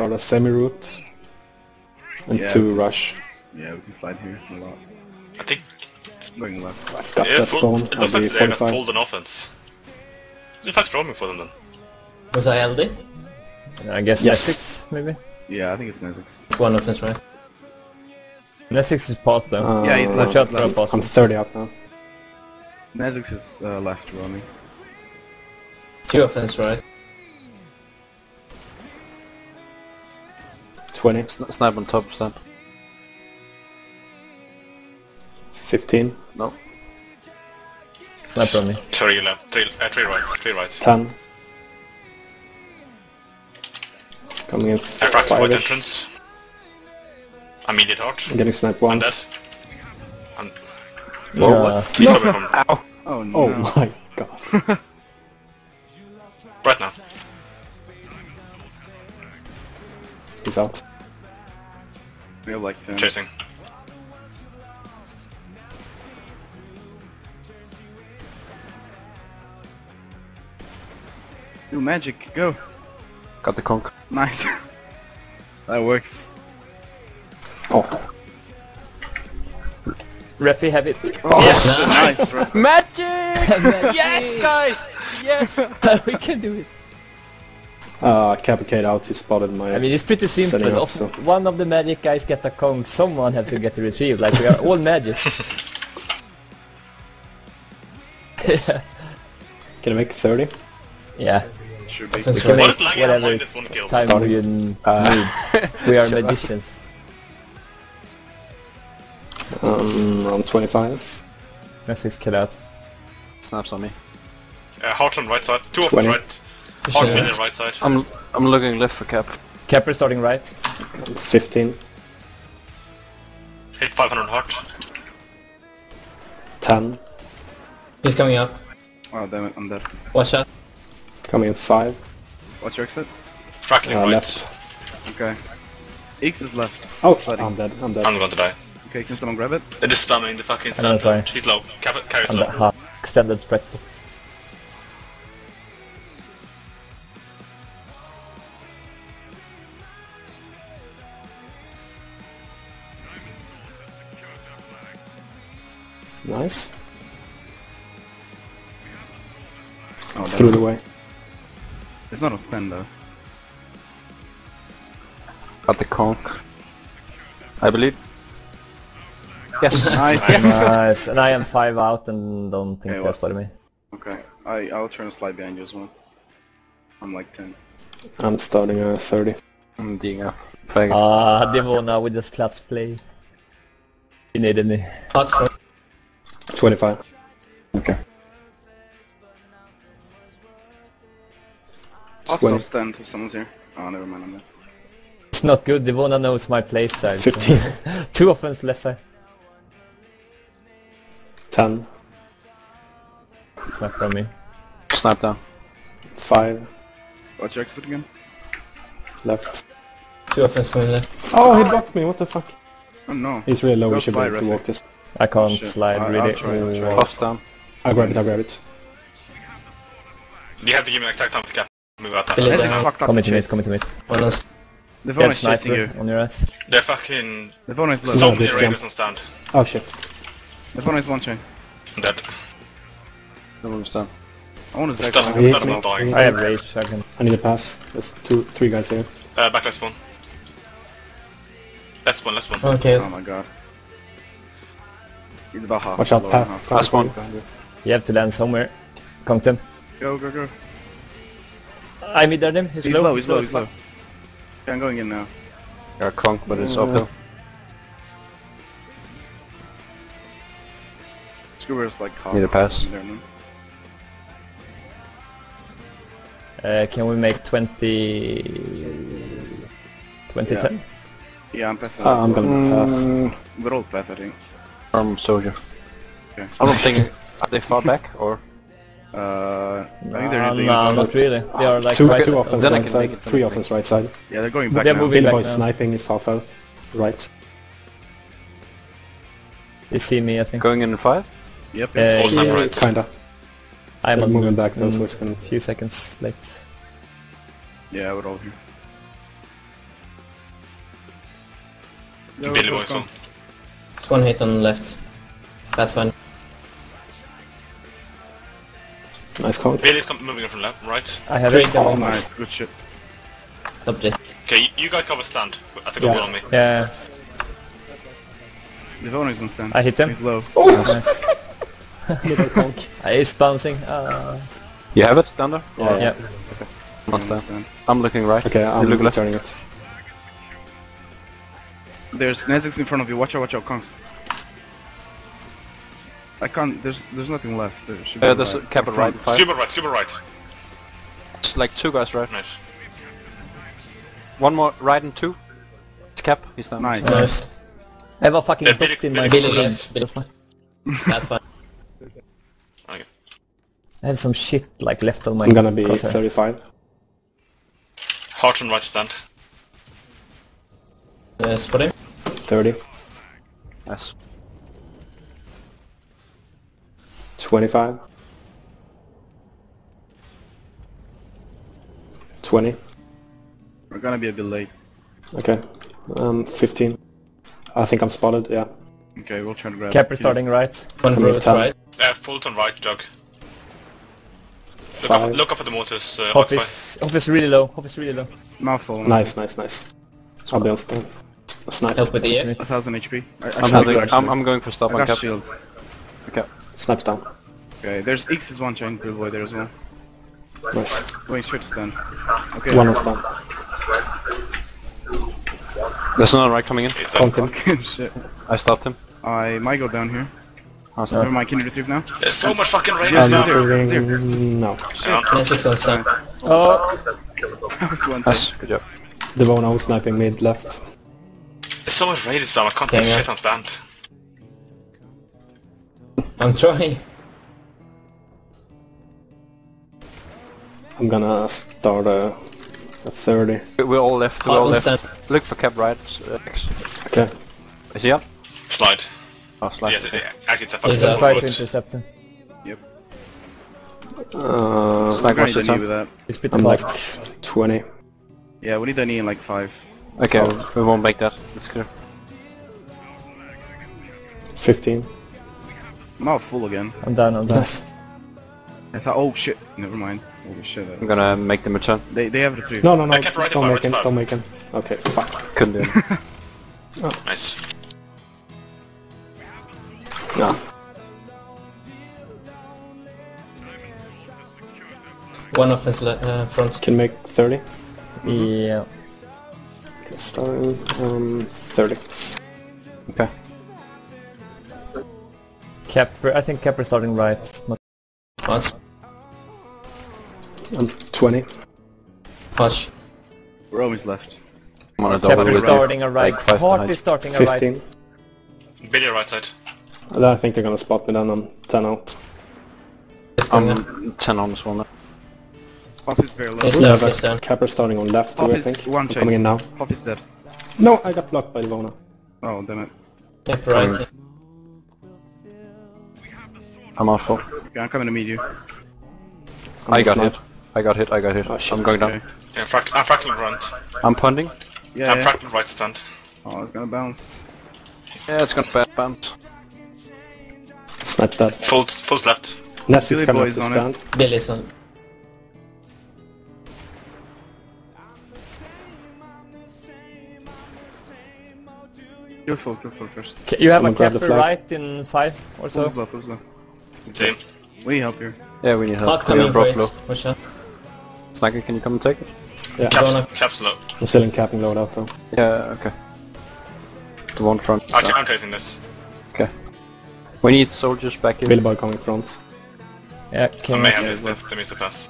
Or a semi-route. And Yeah. two rush. Yeah, we can slide here a lot. I think Going left. Got yeah, that full, spawn. it I'll looks like they have 45. pulled an offense. Is in fact roaming for them then? Was I LD? I guess Yes. Nesix, maybe? Yeah, I think it's Nesix. One offense, right? Nesix is path though. Uh, Yeah, he's left. Watch out he's for left. I'm 30 up now. Nesix is uh, left roaming. Two offense, right? 20. Sn- Snipe on top, stand. 15. No. Sniper on me. Three left, three, uh, three right, three right. 10. Coming in Aircraft white 5-ish. entrance. Immediate heart. I'm getting sniped I'm dead. once. And Yeah. he's coming from Oh no. Oh my god. right now. He's out. We have like 10. Chasing. Do magic, go! Got the conk. Nice. that works. Oh. Refi have it. Oh. Yes! Nice, right? Magic! yes, guys! Yes! we can do it. Uh, Cavalcade out, he spotted my... I mean, it's pretty simple. Setting up, Of- so- One of the magic guys get a Kong, someone has to get the retrieve. Like, we are all magic. Can I make 30? yeah, Should be. Offense, we can make is lagging on whatever like this one kill? time Starting. you need. Uh, We are magicians. Um, around 25. Nesix kill out. Snaps on me. Uh, heart on right side, two of 20. right. Heart Sure. in right side. I'm I'm looking left for cap. Cap is starting right. 15. Hit 500 heart. 10. He's coming up. Oh damn it, I'm dead. Watch out. Coming in 5. What's your exit? Crackling Uh, right. left. Okay. X is left. Oh, Flooding. I'm dead. I'm dead. I'm going to die. Okay, can someone grab it? They're just spamming the fucking I'm gonna He's low. Cap- carries low. extended threat. Nice. Oh, Through damn. the way. It's not a stand though. Got the conk. I believe. Yes. Nice. nice. And I am five out and don't think Okay, that's what- what me. Okay, I I'll turn a slide behind you as well. I'm like 10. I'm starting at 30. Mm, Dinga. Faggot. Ah, Devona with this clutch play. You need any. Hot front. 25. Okay. Off 20. stand if someone's here. Oh, never mind, I'm dead. It's not good. Devona knows my play style. so- 15. Two offense left side. 10. It's not from me. Snap down. 5. What's your exit again? Left. Two offense coming left. Oh, he blocked me. What the fuck? Oh no. He's really low. Go We should be able to walk this. I can't Shit. slide I- I'll really. try, I'll try. Off's down. I'll grab it. I'll grab it. You have to give me exact time to cap. Move out that Billy far. Essex down. Come the into mid, chase. come into mid. One else. The phone is chasing you. on your ass. They're fucking... The phone is So low. No, many this raiders jump. on stand. Oh shit. The phone is one chain. I'm dead. Don't understand. I want to It's stack just, one. He it's hit just me. not dying. He I have rage, I can... I need a pass. There's two, three guys here. Uh, back left one. Left one, left one. Okay. Oh my god. He's about half. Watch out, lower path. half. Last one. you. You have to land somewhere. Conk Go, go, go. I mid him. He's, He's low. low, he's low, as he's low. fuck. Okay, I'm going in now. Got conk, but it's uphill. Scuba's like half. Need a pass. Uh, can we make 20... 20 Yeah. 10? Yeah, I'm path. Ah, I'm going path. Mm, We're all path, I think. Arm soldier. Okay. I don't think... Are they far back or? Uh, I think they're Nah, hitting nah, each not other. really. They are like two, right two side. offense right side. Three 20. offense right side. Yeah, they're going back They're now. moving Billy back Boy now. sniping is half health. Right. You see me, I think. Going in in five? Yep. Uh, Oh, yeah, right. Kinda. I'm on moving back though, so mm, it's gonna... few seconds late. Yeah, we're all here. Yo, Billy go It's one hit on the left. Pathfinder. Nice conk. Billy's com- moving from left, right. I have Drake it. and Oh, one. nice. Good shit. Top D. Okay, you, you guys cover stand. I think Yeah. one on me. Yeah, Livona is on stand. I hit him. He's low. Nice. Little conk. Uh, He's bouncing. Uh, You have it down there? Yeah, yeah. I'm on He's on stand. stand. I'm looking right. Okay, I'm look left. turning it. There's Nezix in front of you. Watch out, watch out, Conks. I can't. There's there's nothing left. There should be Uh, a there's a right. cap at right. Front. Five. Scuba right, scuba right. It's like two guys right. Nice. One more right and two. It's cap. He's down. Nice. Nice. I have a fucking Yeah, dot in my Billy screen. left. Billy Pathfinder. Okay. I have some shit like left on my I'm gonna be crosshair. 35. Heart and right stand. Uh, spot him. 30. Nice. 25. 20. We're gonna be a bit late. Okay. Um, 15. I think I'm spotted, yeah. Okay, we'll try to grab. Capper it. starting right. One Coming road top. right. Uh, Fulton right, Doug. Look Five. up, look up at the motors. Uh, office, Oxby. is, Hoff is really low. office really low. Mouthful. Nice, nice, nice. I'll be on stand. Snipe. Help with the air. A thousand HP. I, I I'm, got having, I'm, I'm going for stop I on cap. shields. Okay. Snipes down. Okay, there's X is one chain good boy there as well. Nice. Going straight to stand. Okay. One on stand. There's another right coming in. It's him. Shit. I stopped him. I might go down here. Oh, I'm Never mind, can you retrieve now? There's so much fucking rain. Zero, I'm now. zero, zero. No. Hang on. N6 stand. Oh, That was one thing. Good job. Devona was sniping mid left. There's so much rain this time. I can't do Yeah, yeah. shit on stand. I'm trying. I'm gonna start a, a 30. We- We're all left. We're all left. stand. Look for cab right. Uh, Okay. Is he up? Slide. Oh, slide. Yes, it, actually it's a fucking up. try to intercept him. Yep. Uh, Snipe I'm gonna watch need the with time. that. He's pretty I'm like 20. Yeah, we need a knee in like five. Okay, we won't make that. It's clear. 15. Mouth full again. I'm down, I'm down. Nice. I thought, oh shit, never mind. Holy shit. I'm gonna make them a return. They, they have the three. No, no, no. I kept right Don't make right it. Don't make it. Okay, fuck. Couldn't do it. Nice. No. One offense le- uh, front. Can make 30. Yeah. Okay, starting um 30. Okay. Capper, I think Capper starting right. Not Punch. I'm 20. Punch. Rome is left. I'm on a double Capper starting a right. like five Hart behind. is starting a 15. right. Billy right side. I think they're gonna spot me then. I'm 10 out. He's coming up. I'm 10 on this one. Now. Pop is very low. He's Yeah, left, but down. Capper starting on left too, I think. one I'm coming in now. Pop is dead. No, I got blocked by Devona. Oh, damn it. Yep, right. I'm out full. Okay, I'm coming to meet you. I'm I got snipe. hit. I got hit. I got hit. Oh, shit. I'm going down. Okay. Yeah, fract I'm fractal front. I'm punting. Yeah, I'm yeah. fractal right stand. Oh, it's gonna bounce. Yeah, it's got bad bounce. Snipe that. Full, full left. Ness is coming up to is on stand. Billy's on. You're full, you're first. Ca- You have a grab the Capper right in 5 or so? Who's low, who's low? Same. We need help here. Yeah, we need help. Hot We coming are for both it. Watch out. Snacker, can you come and take it? Yeah, Devona. Caps, caps low. I'm still in capping loadout though. Yeah, okay. The one front. Actually, I'm chasing this. Okay. We need soldiers back in. Billy Boy coming front. Yeah, I King may right. have Yeah, missed left. it. The missed pass.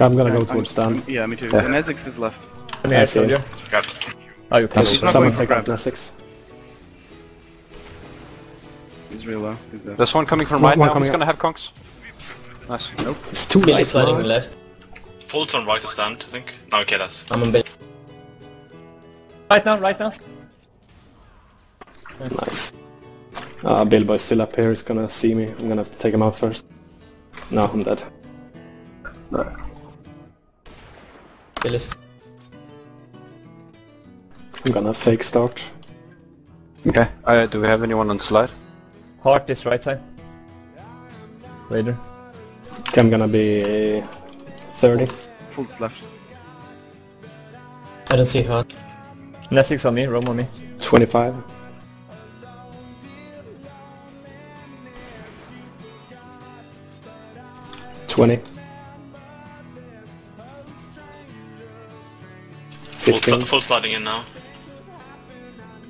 I'm gonna go towards I'm- stand. Yeah, me too. Yeah. The Nezix is left. Come here, I see. soldier. Got Oh, you can Yes, He's go. not someone take for out grab. He's real low. He's there. There's one coming from right one now. coming He's gonna have conks. Nice. Nope. It's too Billy late. sliding man. left. Fulton right to stand, I think. No, okay, that's. I'm on Billy. Right now, right now. Nice. Uh, Billy Boy's still up here. He's gonna see me. I'm gonna take him out first. No, I'm dead. Billy's. I'm gonna fake start. Okay. Uh, do we have anyone on slide? Heart is right side. Raider. Okay, I'm gonna be 30. Full's left. I don't see her. Nessix on me, roam on me. 25. Twenty. Full, Fifteen. sli- full sliding in now.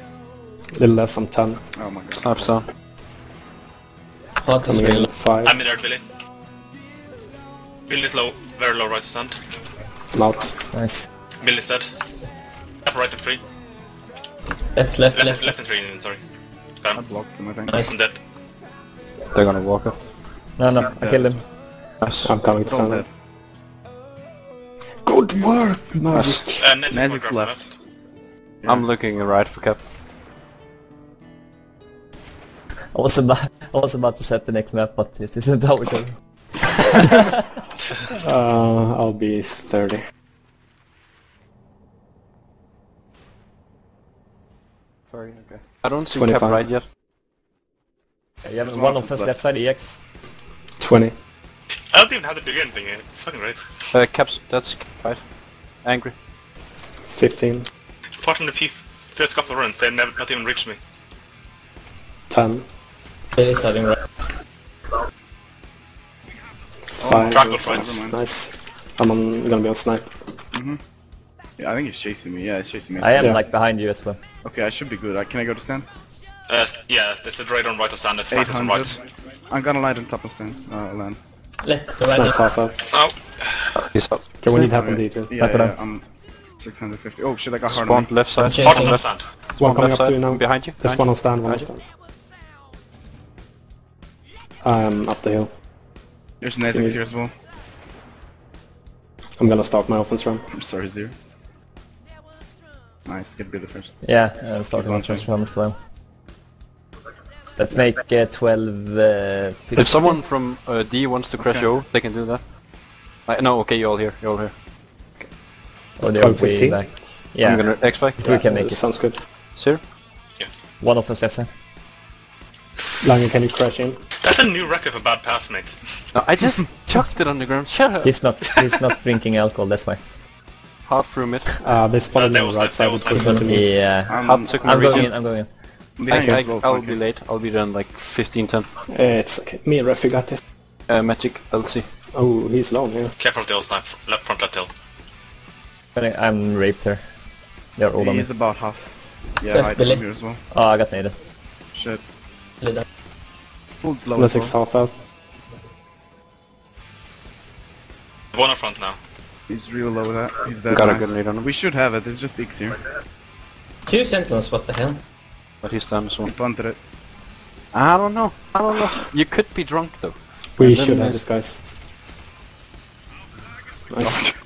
A little less, I'm ten. Oh my god. Snipes down. Heart is Coming really in five. I'm in there, Billy. Billy is low, very low right to stand. I'm out. Nice. Billy's is dead. Left right to three. Left, left, Left, left. left and three, sorry. Got I him. blocked him, I think. Nice. I'm dead. They're gonna walk up. No, no, He's I dead. killed him. Nice. I'm coming to They're stand. dead. Good work, Nice. Magic. Uh, Nessix Magic's will grab left. left. I'm looking right for cap. I was about, I was about to set the next map, but it isn't tower so. Uh, I'll be 30. Sorry, okay. I don't see cap 25. right yet. You have There's one one of us left. left side, EX. 20. I don't even have to do anything here. It's fucking right. Uh, caps, that's cap right. Angry. 15. Apart from the few first couple of runs, they never not even reached me. 10. Billy sliding right. 5. Dragon right. Never mind. Nice. I'm on, gonna be on snipe. Yeah, I think he's chasing me. Yeah, he's chasing me. I am Yeah. like behind you as well. Okay, I should be good. Uh, can I go to stand? Uh, yeah, there's a radar on right to stand, there's fighters on 800. right. I'm gonna light on top of stand. Uh, land. Left, the right. Snipe's half out. Oh, He's out. Okay, we need help on Okay. D2. Yeah, Tap it yeah. I'm 650. Oh shit, I got hard on Spawned left side. Chasing. part on Spawned left left. stand. One coming left up to side. you now. Behind you. There's one on stand, one on stand. I'm up the hill. There's Nazix here as well. I'm gonna start my offense run. I'm sorry, Zero. Nice, get Billy first. Yeah, I'm starting on on first run as well. Let's make uh, 12, uh, 15. If someone from uh, D wants to crash Okay. O, they can do that. I, no, okay, you're all here. You're all here. Or they'll be back. Yeah, I'm gonna X-Pac. if we can make Uh, it. Sounds good. Sir? Yeah. One of us left side. Lange, can you crash in? That's a new record for bad pass, mate. No, I just chucked it on the ground. Shut up. He's not, he's not drinking alcohol, that's why. Hard through mid. Uh, they spotted me that on was right side with was pushing to me. Yeah. I'm, Hard took I'm going region. in, I'm going in. behind you I, as well. I'll Frankie. be late. I'll be there in like 15, 10. Uh, it's okay. Me and Refi got this. Uh, Magic, LC. Oh, he's alone here. Careful of the old snipe, left, front left hill. But I'm raped here. They're all on me. He's about half. Yeah, Left, I Billy. here as well. Oh, I got naded. Shit. Billy down. Full slow Let's as six well. half out. One up front now. He's real low with that. He's dead. Got a good lead on him. We should have it. It's just X here. Two sentinels, what the hell? But he's down as well. He punted it. I don't know. I don't know. You could be drunk though. We And should have this, guys. Nice.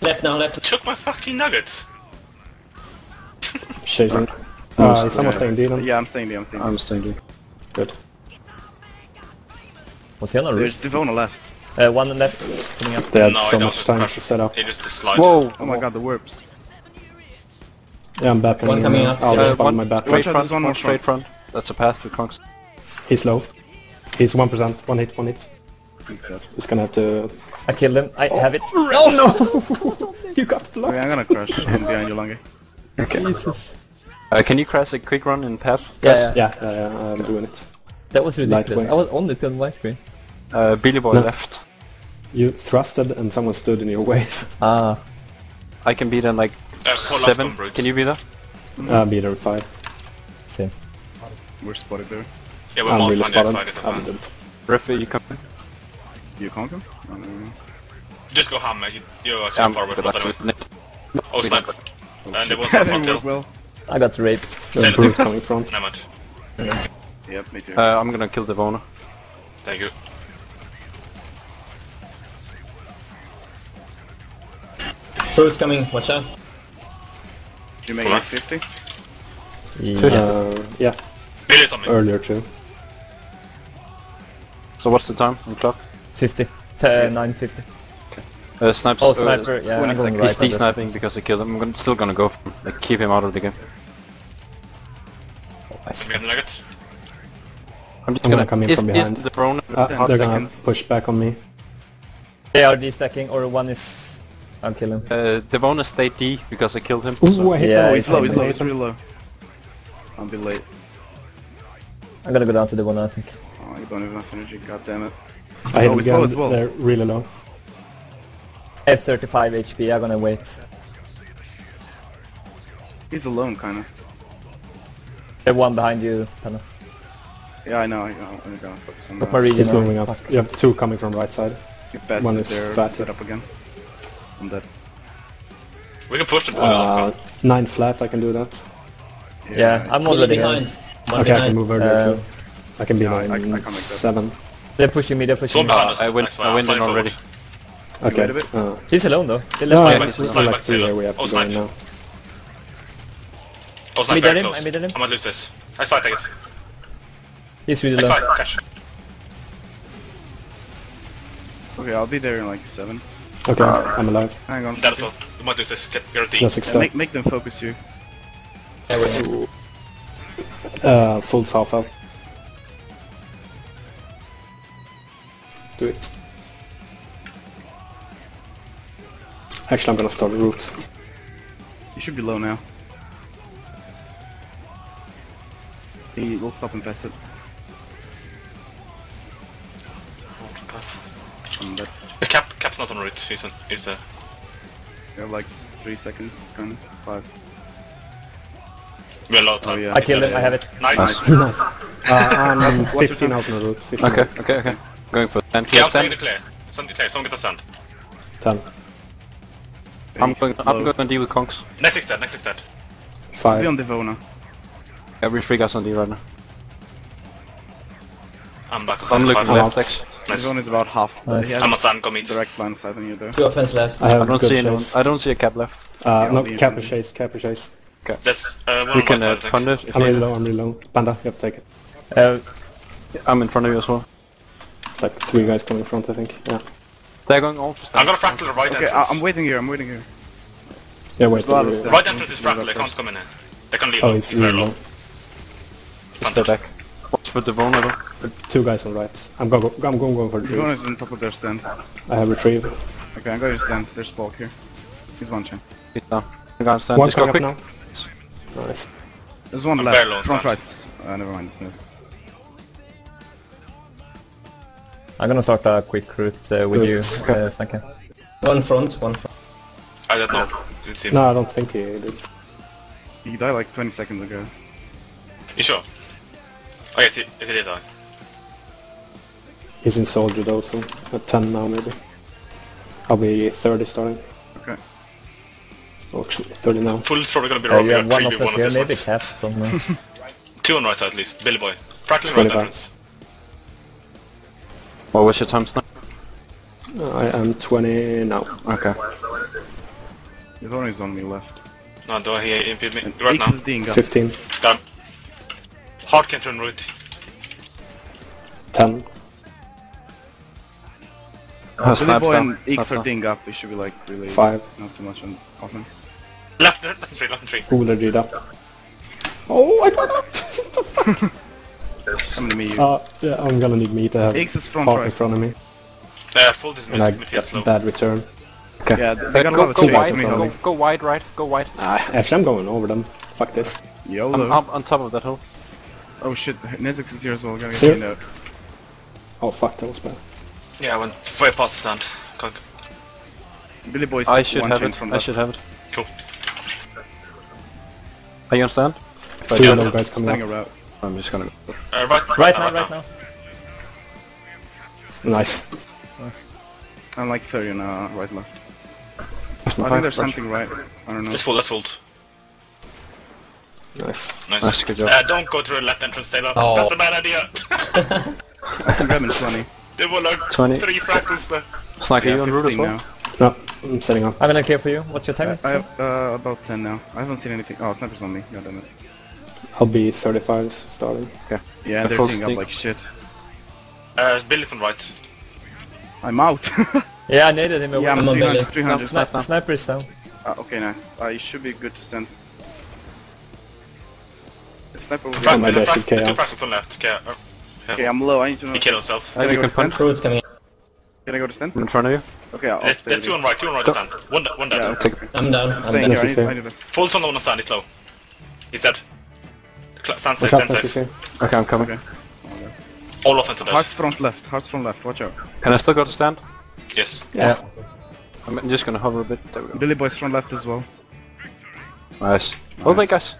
Left now, left. Took my fucking nuggets! Chasing. No, Uh, it's- is someone yeah. staying D then? Yeah, I'm staying there. I'm staying there. I'm staying Good. Was he on a roof? There's Devona left. Uh, one left, coming up. They had No, so much time crash. to set up. Just to slide. Whoa! Oh my god, the warps. Yeah, I'm bapping. One coming up, I'll zero. just spawn one my bat. straight Watch out, front, there's one one more straight front. That's a path with Conks. He's low. He's 1%. One hit, one hit. He's dead. Just gonna have to... I killed him. I have it. Oh no! you got blocked. Okay, I'm gonna crash in behind you, Lange. Jesus. Uh, can you crash a quick run in path? Yeah, yeah. Yeah, yeah, yeah, I'm doing it. That was ridiculous. I was on it on my screen. Uh, Billy Boy No. left. You thrusted and someone stood in your ways. Ah, I can be there in like Uh, seven. one, Brute. Can you be there? uh, be there five. same. We're spotted there. Yeah, we're I'm really spotted. I'm dead. Referee, you come in. You can't come? Oh, no. Just go ham, mate. You, you're actually Um, forward but from us that's anyway. it. Oh, snipe. Oh, And shit. there was That one didn't well. I got raped. There's Send brute it. coming front. Never mind. Yep, me too. Uh, I'm gonna kill Devona. Thank you. Brute coming, watch out. you make Alright. 850? Yeah. Uh, yeah, Billy's on me. earlier too. So what's the time on clock? 50. Uh, 950. Uh, snipes. Oh, uh, sniper. Yeah, I'm going right. He's on de-sniping because I killed him. I'm gonna, still gonna go for him. Like, keep him out of the game. Let me nugget. I'm just I'm gonna come in is, from is behind. the drone Uh, they're gonna push back on me. They are destacking, or one is... I'll kill him. uh, Devona stayed D because I killed him. Ooh, so- I hit Yeah, that. Oh, he's he's low, hit he's me. low, he's really low. I'll be late. I'm gonna go down to the one, I think. Oh, you don't have enough energy, god damn it. I hit Oh, him he's low again. as well. They're really low. I have 35 HP, I'm gonna wait. He's alone, kinda. There's one behind you, Panna. Yeah, I know, I know. I'm gonna focus on Put my that. regen He's on. moving up. Fuck. You have two coming from right side. Get past one it is there, fat. set up again. I'm dead. We can push the ball Uh, out. nine flat, I can do that. Yeah, I'm One already behind. here. One Okay, I can move earlier Uh, too. I can be yeah, I- I- I can't seven. They're pushing me, they're pushing me. behind us. I went- I went in already. Okay. wait a bit? Uh, He's alone though. They no, left I- me. back, we're slide like back, three slide here we have back. to Oh, go in slide. now. I sniper, mid him, close. I mid him. I might lose this. I slide, take it. He's really I low. slide, cash. Okay, I'll be there in like seven. Okay, I'm alive. Hang on. Dead as well. We might lose this. Get your team. That's Yeah, make, make them focus you. Yeah, we're. Uh, full half health. Do it. Actually, I'm gonna start root. You should be low now. He will stop and pass it. I'm dead. The cap, cap's not on route. He's on. He's You have like three seconds, kind of five. we're low Oh time. yeah. I killed him, I have it. Nice. nice. Uh, I'm 15 out on the route. 15 Okay, out. okay, okay. Going for 10. Okay, Clear I'm staying 10. the clear. Something clear. Someone get the sand. 10. I'm going. I'm going to D with Kongs. Next is. Next is dead. Be 5. on Devona. Every three guys on D right now. I'm back. I'm looking left, left. X. Nice. Devona is about half. Nice. I'm a sand. Go direct line side on you there. Two offense left. I have I don't good see anyone. chase. I don't see a cap left. Uh, Yeah, no, I'll be in cap front or of you. chase, cap or chase. There's uh, one We can right uh, side, it. I'm really low, I'm really low. Panda, you have to take it. Uh, I'm in front of you as well. It's like three guys coming in front, I think. Yeah. They're going all to stand. I'm gonna fractal the right Okay, I, entrance. I'm waiting here. I'm waiting here. Yeah, wait. There's a lot of stuff. Right entrance is Move fractal. They can't come in here. They can leave. Oh, him. he's He's very really low. Low. Stay back. Watch for Devona though. Two guys on right. I'm going, I'm going, going for the Devona three. is on top of their stand. I have retrieve. Okay, I'm going to stand. There's bulk here. He's one chain. He's down. I'm gonna stand. One Just go coming up quick. now. Nice. There's one I'm left. low Front right. Uh, never mind. It's Nesix. I'm gonna start a quick route uh, with Good. you, Okay. uh, Sanka. One front, one front. I don't know. Good. No, I don't think he did. He died like 20 seconds ago. You sure? Oh yes, he, yes, he did die. He's in soldier though, so at 10 now maybe. I'll be 30 starting. Okay. Oh, actually, 30 now. Full is probably gonna be Uh, wrong. you We have one 3v1 offense here, maybe cap, don't know. Two on right side at least. Billy boy. Practically right 25. entrance. What was your time snap? I am 20 now. Okay. Devona is on me left. No, do I hear impede me? Right now. is being up. 15, Got him. Hard can turn route. 10. Uh, Billy snipes Boy down. and X Snipes are down. up. It should be like really Five. not too much on offense. Left, left and three, left and three. Ooh, they're G'd up. Oh, I got out! Coming to me, you. uh, yeah, I'm gonna need me to have X is front Hawk in front of me. Uh, full is mid, And I midfield got slow. bad return. Okay. Yeah, they Uh, got a go, of go wide, me go, go wide, right, go wide. Ah, actually, I'm going over them. Fuck this. YOLO. I'm, I'm on top of that hill. Oh shit, Nezix is here as well. Gotta See get it? you note. Oh fuck, that was bad. Yeah, I went way past the stand. Can't- Billy Boy's I should one have it. from I left. should have it. Cool. Are you on stand? Two Yeah, yellow guys coming Standing up. a route. I'm just gonna go. Uh, right, Right now, right now. Nice. Nice. I'm like 30 now, right left. I think there's something right. I don't know. That's full, that's full. Nice. Nice. Nice, good job. Uh, don't go through the left entrance, Taylor. Oh. That's a bad idea. Grab 20. They will learn 20. three fractals there. Sniper, Yeah, you on route as well? now. No, I'm setting up. I'm gonna clear for you. What's your time? I have uh, about 10 now. I haven't seen anything. Oh, sniper's on me. God damn it. I'll be 35 starting. Yeah, Yeah, they're full up like shit. Uh, Billy's on right. I'm out. Yeah, I needed him. yeah, I'm I'm on 300. belly. 300. Sni- sniper is down. Uh, okay, nice. I should be good to send. Sniper will Yeah, be my Two dash should practice- two chaos. on left. Okay, oh, Okay, I'm low. I need to know. he killed himself. Uh, I you go can to punch. Fruit's coming in. Can I go to stand? I'm in front of you. Okay, I'll There's, stay there's two on right, two on right stand. One, da- one dead. Yeah, okay. I'm down. I'm I'm staying here. I This is need, here. I need this. Falls on the one on stand, he's low. He's dead. Stand safe, stand safe. Okay, I'm coming. Okay. All offensive dead. Hearts front left. Hearts front left. Watch out. Can I still go to stand? Yes. Yeah. I'm just gonna hover a bit. There we go. Billy boys front left as well. Nice. Hold me, guys.